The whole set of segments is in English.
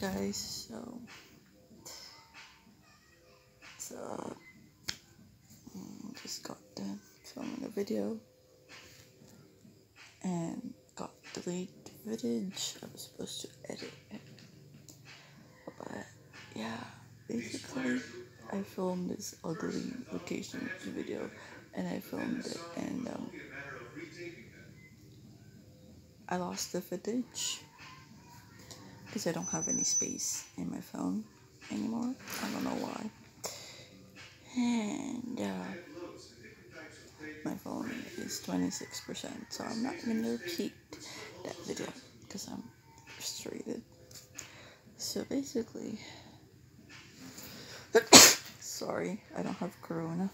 guys. So, so um, just got done filming a video and got delayed footage. I was supposed to edit it, but yeah, basically, I filmed this ugly location video, and I filmed it, and um, I lost the footage because I don't have any space in my phone anymore. I don't know why. And uh, my phone is 26%, so I'm not going to repeat that video because I'm frustrated. So basically, sorry, I don't have corona.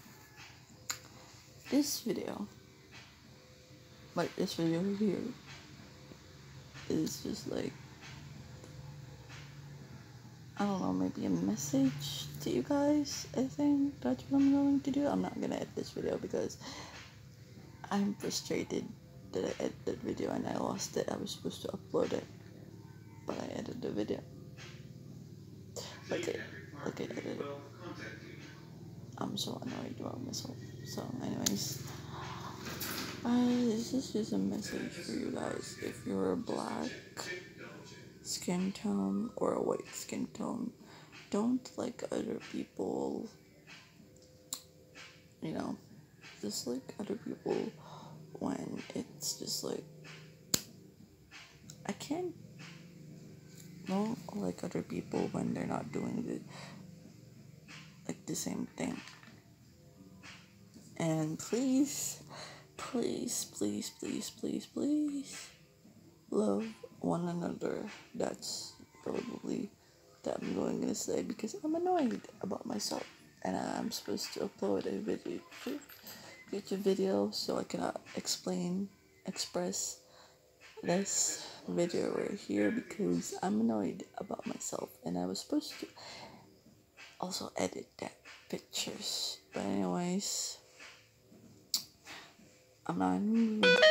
This video, like this video here, is just like I don't know, maybe a message to you guys. I think that's what I'm going to do. I'm not gonna edit this video because I'm frustrated that I edited the video and I lost it. I was supposed to upload it, but I edited the video. Okay, okay, edited it. I'm so annoyed about myself. So, anyways, uh, this is just a message for you guys. If you're black skin tone or a white skin tone, don't like other people. You know, just like other people when it's just like I can't don't like other people when they're not doing the like the same thing. And please, please, please, please, please, please love one another. That's probably that I'm going to say because I'm annoyed about myself and I'm supposed to upload a video future video so I cannot explain express this video right here because I'm annoyed about myself and I was supposed to also edit that pictures but anyways I'm not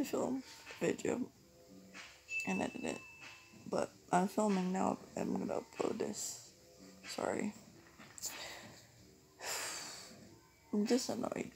to film the video and edit it. But I'm filming now. I'm gonna upload this. Sorry. I'm just annoyed